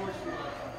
course we